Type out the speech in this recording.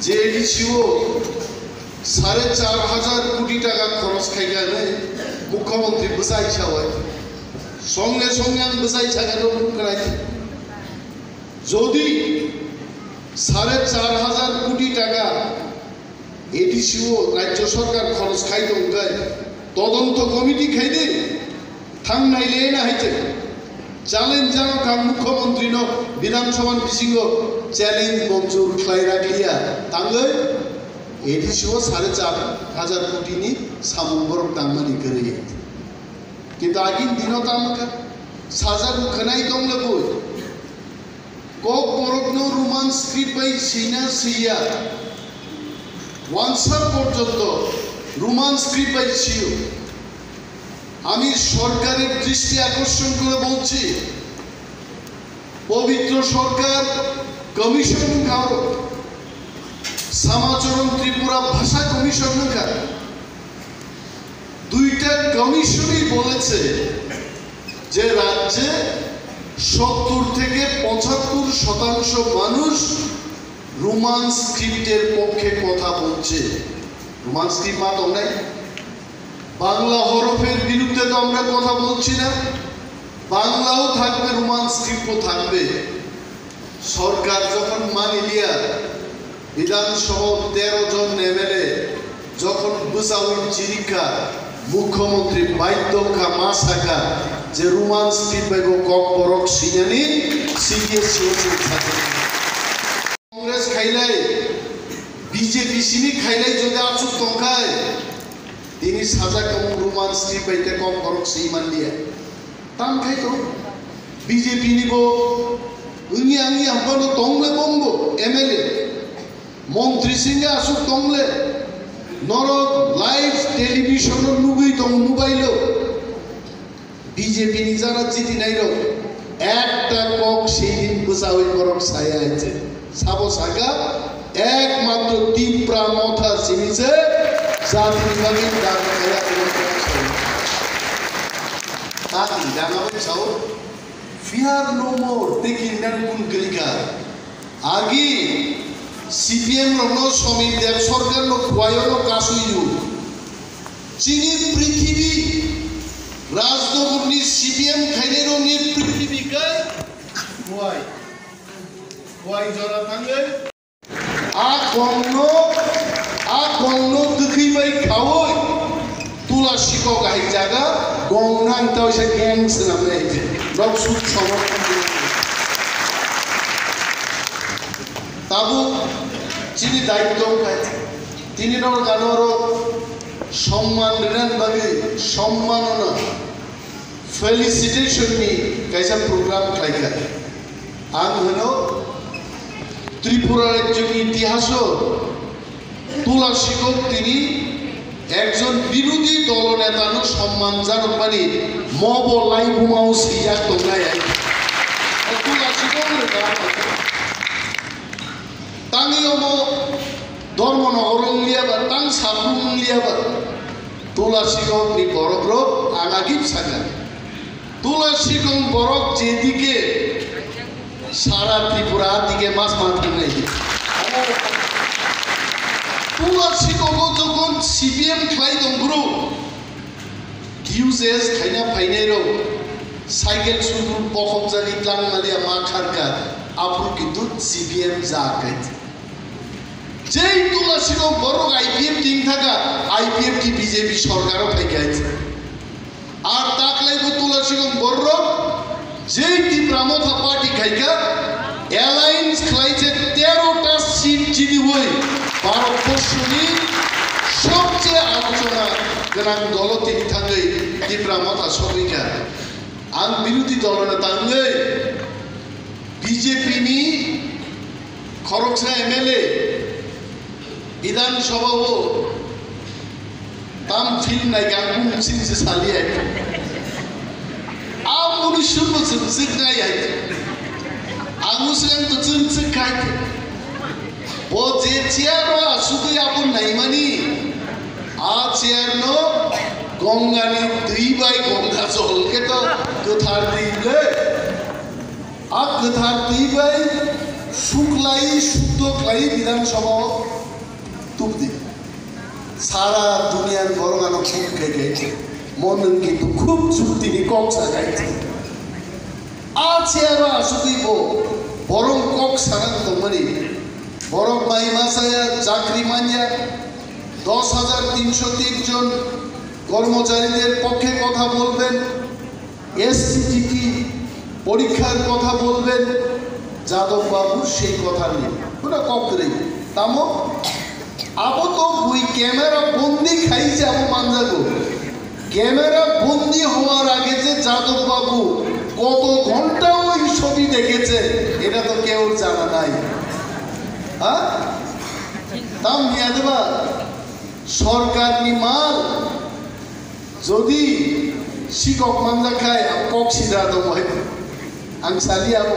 যে এডিসিও সাড়ে চার হাজার কোটি টাকা খরচ খাইগানে মুখ্যমন্ত্রী বসাই ছাওয়াই সঙ্গে সঙ্গে আমি বসাই ছাগানো যদি সাড়ে চার হাজার কোটি টাকা এডিসিও রাজ্য সরকার খরচ খাই দঙ্গায় তদন্ত কমিটি খাইদে থাং নাইলে না হাইতে। চ্যালেঞ্জ জানো কাম মুখ্যমন্ত্রী ন বিধানসভা বিসিঙ্গ চ্যালেঞ্জ মঞ্জুর রাখলিয়া তাঙ্গে এডিসিও সাড়ে চার হাজার কোটি নি সামুম্বরম তাংমানি করে কিন্তু আগিন দিনও তামকা সাজা খানাই দংলে বই কক বরকনো রোমান স্ক্রিপ্ট বাই সিনা সিয়া। ওয়ানসার পর্যন্ত রোমান স্ক্রিপ্ট বাই ছিল আমি সরকারের দৃষ্টি আকর্ষণ করে বলছি, পবিত্র সরকার কমিশন গাও সমাচরণ ত্রিপুরা ভাষা কমিশন কার দুইটা কমিশনই বলেছে যে রাজ্যে সত্তর থেকে পঁচাত্তর শতাংশ মানুষ রোমান স্ক্রিপ্টের পক্ষে কথা বলছে। রোমান স্ক্রিপ্ট মা তোমরাই বাংলা হরফের বিরুদ্ধে তো আমরা কথা বলছি না। বাংলাও থাকবে, রোমান স্ক্রিপ্টও থাকবে। সরকার যখন মানি লিয়া বিধানসভা তেরো জন এমএলএ যখন বুসাউল চিরিকা মুখ্যমন্ত্রী বাধ্যক্ষা মা শাখা যে রোমান পাইব কক বরক সিবিএসসি থাকে কংগ্রেস খাইলাই, বিজেপি সিনি খাইলাই যদি আচুক টঙ্কায়, তিনি সাজা কেমন রোমান স্ত্রী পাইতে কম করক সেই মান দিয়ে তাম খাইতো। বিজেপি নিব উনি আমি আপনার তংলে বঙ্গ এমএলএ। মন্ত্রী সিংহে আসুক তংলে। নরক, লাইভ টেলিভিশনের নুগুই তং মোবাইল বিজেপি নিজারা চিঠি নাই রক একটা কক সেই দিন গোসা হই করক ছায়া আছে। সাবো সাকা একমাত্র প্রাণ মথা চিনিছে জাতি বিভাগে দান খেলা তাকি জানাবে ফিয়ার নো মোর দেখি নানকুন গলিকা আগে সিপিএম রন সমীর দেব সরকার নো খোয়ায়নো কাশুইলু চিনি পৃথিবী রাজনগরনি সিপিএম খাইলে রনি পৃথিবী গায় খোয়াই খোয়াই জরা থাঙ্গে আ কন্ন আ কন্ন দুখি বাই খাওই তুলা শিকো গাই জায়গা গংনাং তাও সে আইছে সুদ সমর্থন। তাবু চিনি দায়িত্ব তিনি গানোর সম্মান রিনান বাগে সম্মাননা ফেলিসিটেশন নি কাইসা প্রোগ্রাম খাইকা আং হলো ত্রিপুরা রাজ্যের ইতিহাস তুলা শিক্ষক তিনি একজন বিরোধী দলনেতানো সম্মান জানক মানে মব লাই বুমাও সিয়া তোমরাই তাঙিও মো ধর্ম নগরং লিয়াবার তাং সাবুং লিয়াবার তুলা শিক্ষক নি বরক রোগ আগাগিব সাগা তুলা শিক্ষক বরক যেদিকে, সারা ত্রিপুরা দিকে মাছ মাথা নেই যখন সিপিএম খাই দংগ্রু। ডিউজেস খাইনা ফাইনাই রো। সাইকেল শুধু পকম জানি ক্লাং মালিয়া মা খারকা আপু কিন্তু সিপিএম যা খাইছে যেই তুলা শিকক বড় আইপিএফ টিম থাকা আইপিএফ টি বিজেপি সরকারও খাইকে আছে আর তাক লাইব তুলা শিকক বড়, যেই তীব্রামথা পার্টি খাইকা অ্যালায়েন্স খাইছে তেরোটা সিট চিনি বই ভারতবর্ষী সবচেয়ে আলোচনা যেন দলতে থাঙ্গই তিপ্রা মতা সবিকা আন বিরোধী দলনে তাঙ্গই বিজেপি নি খরকসা এমএলএ, বিধানসভা ও তাম ফিল নাই গাঙ্গুম সিনসে সালিয়ে আম মনুষ্য সিনসে নাই আইতে আঙুসেন তো চিনসে খাইতে শুধু আপন নাই মানি আ চেয়ার নো, গঙ্গানি দুই বাই গঙ্গা জলকে তো কোথার দিলে আ কোথার দুই বাই? শুক্লাই শুদ্ধ ক্লাই বিধানসভা তুবদি সারা দুনিয়ার গরগানো খুব খেয়ে মন্দন কিন্তু খুব চুক্তিনি কক্সা গাইছে আছে আরও আসুকিব বরং কক সারান্ত বরং মাই মাসায়া চাকরি মানিয়া দশ হাজার তিনশো তিন জন কর্মচারীদের পক্ষে কথা বলবেন, এসসিটিটি পরীক্ষার কথা বলবেন যাদব বাবু সেই কথা নেই ওটা ককরে তামো, আবো তো ওই ক্যামেরা বন্দি খাইছে আবো মানজাগো ক্যামেরা বন্দি হওয়ার আগে যে যাদব বাবু কত ঘণ্টা ওই ছবি দেখেছে এটা তো কেউ জানা নাই। হ্যাঁ? দাম নিয়ে দেবা। সরকার মাল? যদি শিকক মান্দা খায় কক সিধা তো হয় আমি আবো